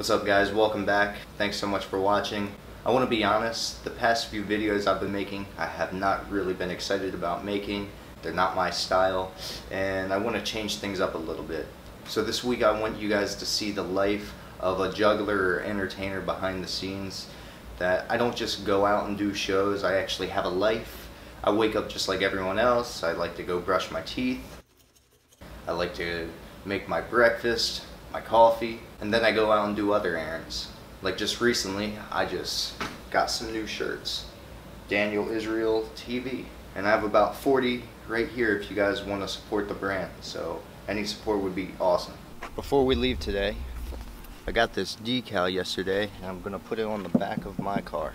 What's up guys, welcome back. Thanks so much for watching. I want to be honest, the past few videos I've been making, I have not really been excited about making. They're not my style, and I want to change things up a little bit. So this week I want you guys to see the life of a juggler or entertainer behind the scenes. That I don't just go out and do shows, I actually have a life. I wake up just like everyone else. I like to go brush my teeth. I like to make my breakfast, my coffee, and then I go out and do other errands. Like just recently, I just got some new shirts. Daniel Israel TV. And I have about 40 right here if you guys want to support the brand. So any support would be awesome. Before we leave today, I got this decal yesterday and I'm going to put it on the back of my car.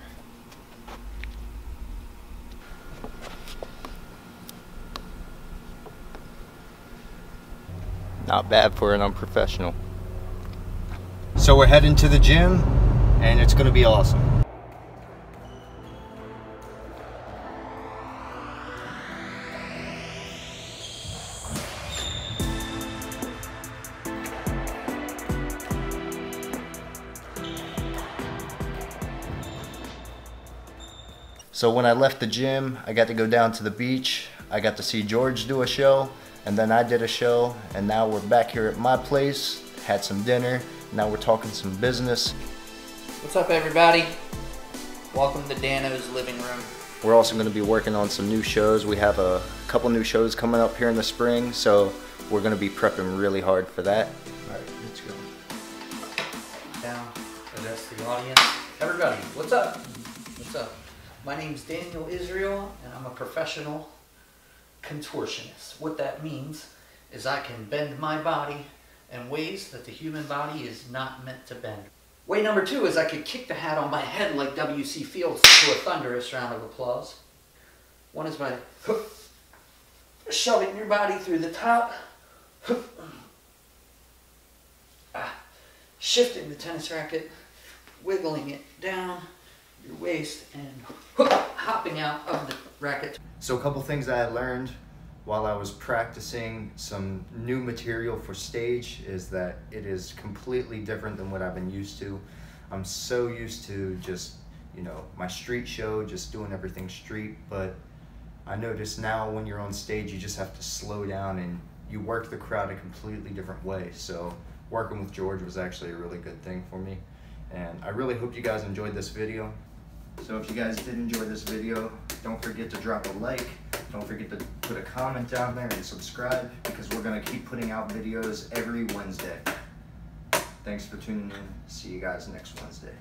Not bad for an unprofessional. So we're heading to the gym and it's going to be awesome. So when I left the gym, I got to go down to the beach. I got to see George do a show, and then I did a show, and now we're back here at my place, had some dinner, now we're talking some business. What's up, everybody? Welcome to Dano's living room. We're also going to be working on some new shows. We have a couple new shows coming up here in the spring, so we're going to be prepping really hard for that. All right, let's go. Now, address the audience. Everybody, what's up? What's up? My name's Daniel Israel, and I'm a professional contortionist. What that means is I can bend my body in ways that the human body is not meant to bend. Way number two is I could kick the hat on my head like W.C. Fields to a thunderous round of applause. One is by shoving your body through the top, ah, shifting the tennis racket, wiggling it down your waist, and hopping out of the racket. So a couple things that I learned while I was practicing some new material for stage is that it is completely different than what I've been used to. I'm so used to just, you know, my street show, just doing everything street, but I notice now when you're on stage, you just have to slow down and you work the crowd a completely different way. So working with George was actually a really good thing for me. And I really hope you guys enjoyed this video. So if you guys did enjoy this video, don't forget to drop a like, don't forget to put a comment down there and subscribe because we're gonna keep putting out videos every Wednesday. Thanks for tuning in. See you guys next Wednesday.